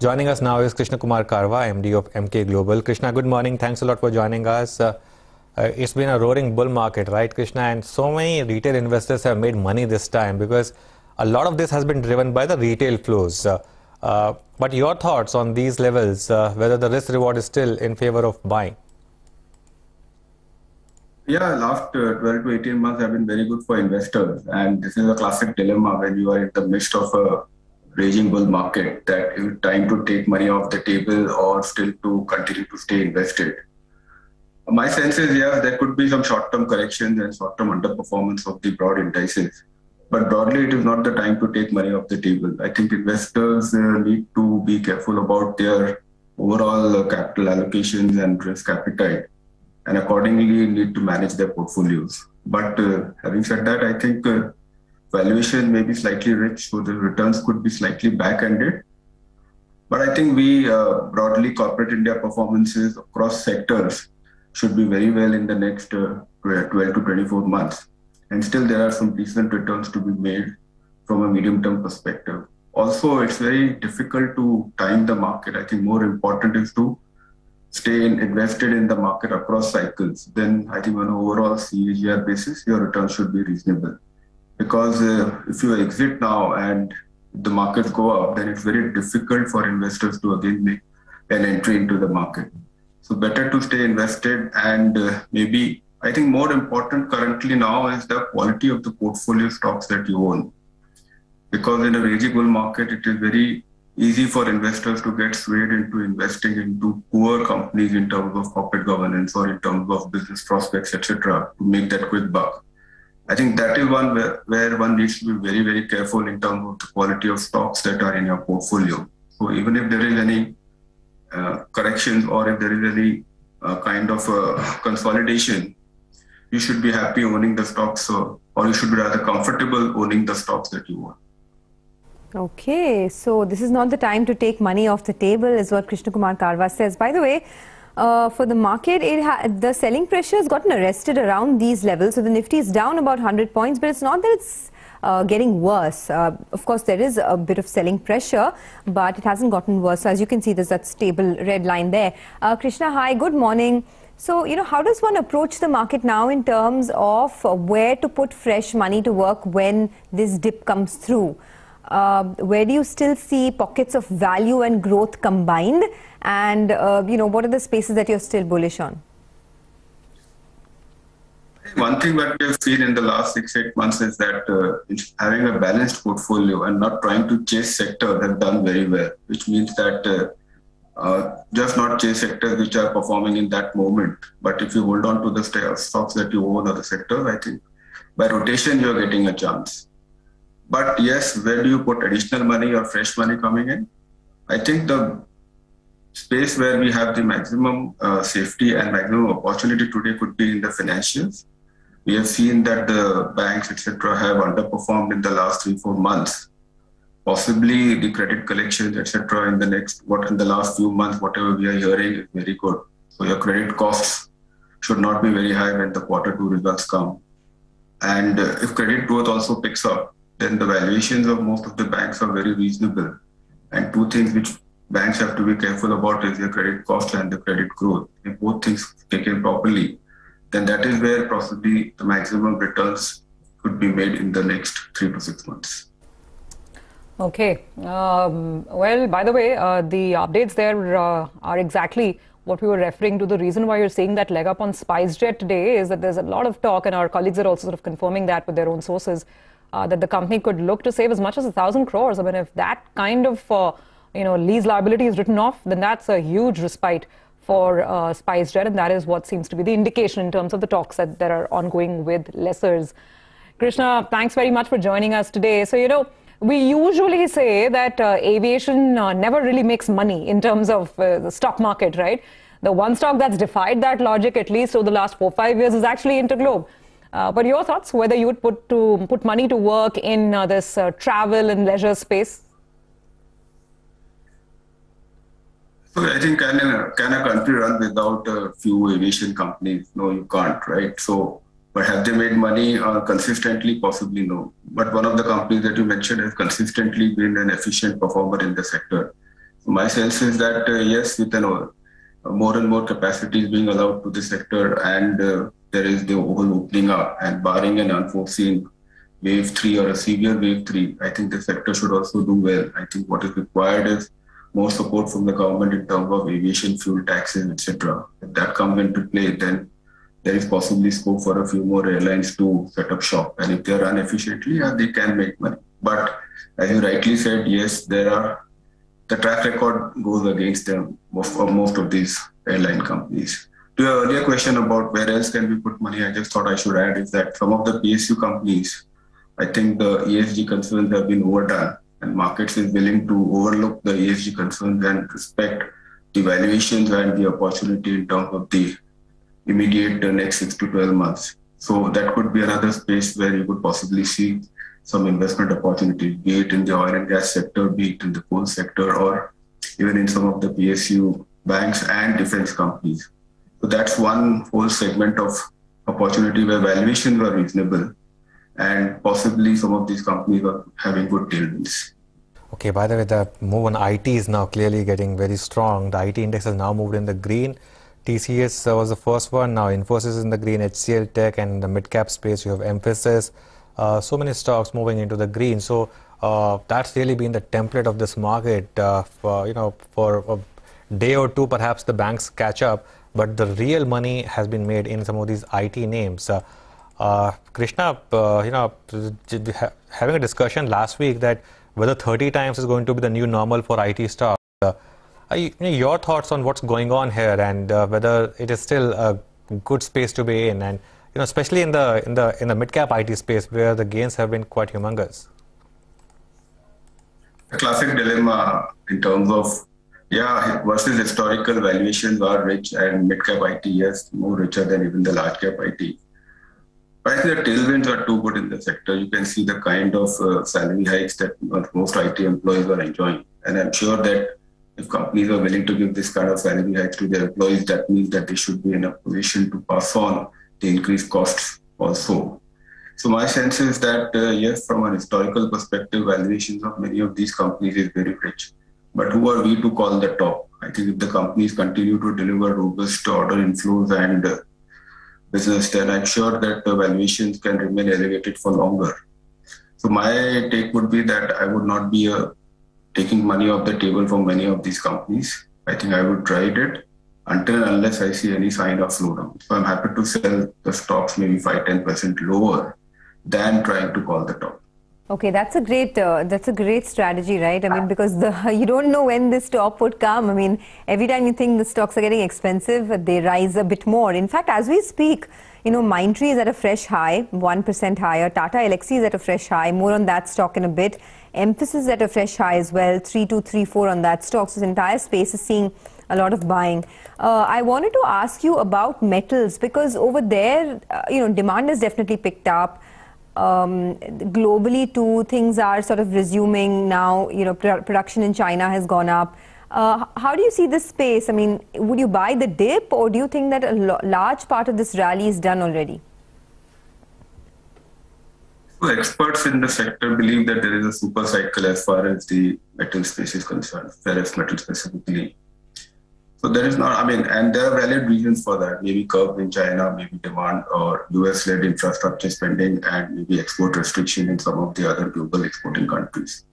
joining us now is Krishna Kumar Karwa, MD of Emkay Global. Krishna, good morning. Thanks a lot for joining us. Uh, uh, it's been a roaring bull market, right, Krishna? And so many retail investors have made money this time because a lot of this has been driven by the retail flows. Uh, uh, but your thoughts on these levels, uh, whether the risk reward is still in favor of buying? Yeah, last uh, 12 to 18 months have been very good for investors. And this is a classic dilemma when you are in the midst of a raging bull market that it's time to take money off the table or still to continue to stay invested. My sense is, yeah, there could be some short term corrections and short term underperformance of the broad indices. But broadly, it is not the time to take money off the table. I think investors uh, need to be careful about their overall uh, capital allocations and risk appetite and accordingly need to manage their portfolios. But uh, having said that, I think uh, valuation may be slightly rich, so the returns could be slightly back-ended. But I think we uh, broadly corporate India performances across sectors should be very well in the next uh, 12 to 24 months. And still, there are some decent returns to be made from a medium-term perspective. Also, it's very difficult to time the market. I think more important is to stay in, invested in the market across cycles, then I think on an overall CAGR basis, your return should be reasonable. Because uh, if you exit now and the markets go up, then it's very difficult for investors to again make an entry into the market. So better to stay invested and uh, maybe I think more important currently now is the quality of the portfolio stocks that you own. Because in a raging bull market, it is very easy for investors to get swayed into investing into poor companies in terms of corporate governance or in terms of business prospects, etc., to make that quick buck. I think that is one where, where one needs to be very, very careful in terms of the quality of stocks that are in your portfolio. So even if there is any uh, corrections or if there is any uh, kind of consolidation, you should be happy owning the stocks or, or you should be rather comfortable owning the stocks that you own. Okay, so this is not the time to take money off the table, is what Krishna Kumar Karwa says. By the way, uh, for the market, the selling pressure has gotten arrested around these levels. So the Nifty is down about 100 points, but it's not that it's uh, getting worse. Uh, of course, there is a bit of selling pressure, but it hasn't gotten worse. So as you can see, there's that stable red line there. Uh, Krishna, hi, good morning. So, you know, how does one approach the market now in terms of where to put fresh money to work when this dip comes through? Uh, where do you still see pockets of value and growth combined? And, uh, you know, what are the spaces that you're still bullish on? One thing that we've seen in the last six, eight months is that uh, having a balanced portfolio and not trying to chase sectors have done very well, which means that uh, uh, just not chase sectors which are performing in that moment. But if you hold on to the stocks that you own or the sectors, I think by rotation, you're getting a chance. But yes, where do you put additional money or fresh money coming in? I think the space where we have the maximum uh, safety and maximum opportunity today could be in the financials. We have seen that the banks, etc., have underperformed in the last three, four months. Possibly the credit collections, etc., in the next what in the last few months, whatever we are hearing is very good. So your credit costs should not be very high when the quarter two results come. And uh, if credit growth also picks up, then the valuations of most of the banks are very reasonable. And two things which banks have to be careful about is their credit cost and the credit growth. If both things taken properly, then that is where possibly the maximum returns could be made in the next three to six months. Okay. Um, well, by the way, uh, the updates there uh, are exactly what we were referring to. The reason why you're seeing that leg up on SpiceJet today is that there's a lot of talk, and our colleagues are also sort of confirming that with their own sources, uh, that the company could look to save as much as a thousand crores. I mean, if that kind of uh, you know lease liability is written off, then that's a huge respite for uh, SpiceJet, and that is what seems to be the indication in terms of the talks that, that are ongoing with lessors. Krishna, thanks very much for joining us today. So you know. We usually say that uh, aviation uh, never really makes money in terms of the stock market, right? The one stock that's defied that logic, at least over the last four, five years, is actually Interglobe. Uh, but your thoughts, whether you would put to put money to work in uh, this uh, travel and leisure space? So I think can a, can a country run without a few aviation companies? No, you can't, right? So, but have they made money uh, consistently? Possibly no. But one of the companies that you mentioned has consistently been an efficient performer in the sector. So my sense is that uh, yes, with an uh, more and more capacity is being allowed to the sector, and there is the whole opening up, and barring an unforeseen wave three or a severe wave three, I think the sector should also do well. I think what is required is more support from the government in terms of aviation fuel taxes, etc. If that comes into play, then there is possibly scope for a few more airlines to set up shop. And if they run efficiently, yeah, they can make money. But as you rightly said, yes, there are the track record goes against them for most of these airline companies. To your earlier question about where else can we put money, I just thought I should add is that some of the PSU companies, I think the ESG concerns have been overdone and markets is willing to overlook the ESG concerns and respect the valuations and the opportunity in terms of the immediate uh, next six to 12 months. So that could be another space where you could possibly see some investment opportunities, be it in the oil and gas sector, be it in the coal sector, or even in some of the PSU banks and defense companies. So that's one whole segment of opportunity where valuations were reasonable and possibly some of these companies are having good tailwinds. Okay, by the way, the move on IT is now clearly getting very strong. The IT index has now moved in the green. TCS was the first one. Now Infosys is in the green, HCL Tech, and the mid cap space, you have Mphasis. uh, so many stocks moving into the green. So uh, that's really been the template of this market. Uh, for, you know, for a day or two, perhaps the banks catch up, but the real money has been made in some of these IT names. Uh, uh, Krishna, uh, you know, having a discussion last week that whether 30 times is going to be the new normal for IT stocks. You, your thoughts on what's going on here and whether it is still a good space to be in and you know, especially in the in the in the mid cap IT space where the gains have been quite humongous. A classic dilemma in terms of yeah versus historical valuations are rich and mid cap IT is more richer than even the large cap IT. I think the tailwinds are too good in the sector. You can see the kind of uh, salary hikes that most IT employees are enjoying, and I'm sure that if companies are willing to give this kind of salary hikes to their employees, that means that they should be in a position to pass on the increased costs also. So my sense is that uh, yes, from an historical perspective, valuations of many of these companies is very rich. But who are we to call the top? I think if the companies continue to deliver robust order inflows and uh, business, then I'm sure that the valuations can remain elevated for longer. So my take would be that I would not be uh, taking money off the table for many of these companies. I think I would ride it until unless I see any sign of slowdown. So I'm happy to sell the stocks maybe 5 10% lower than trying to call the top. Okay, that's a great uh, that's a great strategy, right? I mean, because the you don't know when this top would come. I mean, every time you think the stocks are getting expensive, they rise a bit more. In fact, as we speak, you know, Mindtree is at a fresh high, one percent higher. Tata Elxsi is at a fresh high. More on that stock in a bit. Mphasis at a fresh high as well, three two three four on that stock. So, this entire space is seeing a lot of buying. Uh, I wanted to ask you about metals because over there, uh, you know, demand has definitely picked up. Um, globally, too, things are sort of resuming now. You know, pr production in China has gone up. Uh, how do you see this space? I mean, would you buy the dip, or do you think that a large part of this rally is done already? Well, experts in the sector believe that there is a super cycle as far as the metal space is concerned, ferrous metal specifically. So there is not, I mean, and there are valid reasons for that. Maybe curve in China, maybe demand or US-led infrastructure spending, and maybe export restriction in some of the other global exporting countries.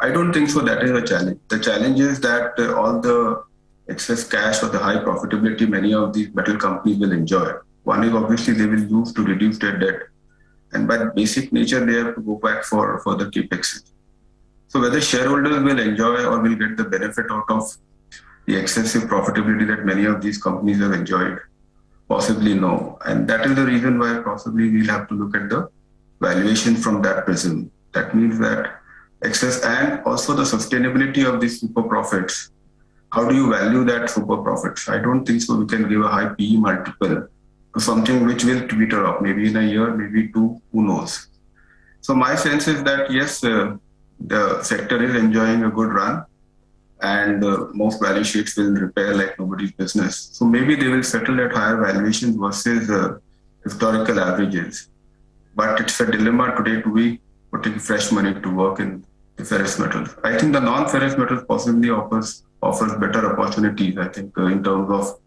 I don't think so. That is a challenge. The challenge is that uh, all the excess cash or the high profitability many of these metal companies will enjoy. One is obviously they will use to reduce their debt, and by basic nature they have to go back for further capex. So whether shareholders will enjoy or will get the benefit out of the excessive profitability that many of these companies have enjoyed? Possibly no. And that is the reason why possibly we'll have to look at the valuation from that prism. That means that excess and also the sustainability of these super profits. How do you value that super profits? I don't think so. We can give a high PE multiple to something which will twitter up maybe in a year, maybe two, who knows. So my sense is that yes, uh, the sector is enjoying a good run and uh, most balance sheets will repair like nobody's business. So maybe they will settle at higher valuations versus uh, historical averages. But it's a dilemma today to be putting fresh money to work in the ferrous metals. I think the non-ferrous metals possibly offers offers better opportunities. I think uh, in terms of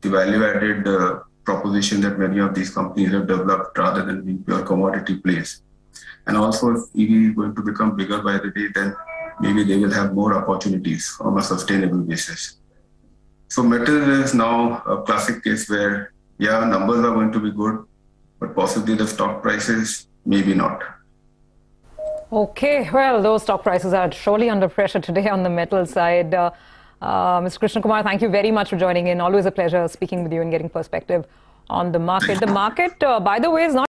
the value-added uh, proposition that many of these companies have developed rather than being pure commodity plays. And also, if EV is going to become bigger by the day, then maybe they will have more opportunities on a sustainable basis. So metal is now a classic case where, yeah, numbers are going to be good, but possibly the stock prices, maybe not. Okay, well, those stock prices are surely under pressure today on the metal side. Uh, uh, Mr. Krishna Kumar, thank you very much for joining in. Always a pleasure speaking with you and getting perspective on the market. The market, uh, by the way, is not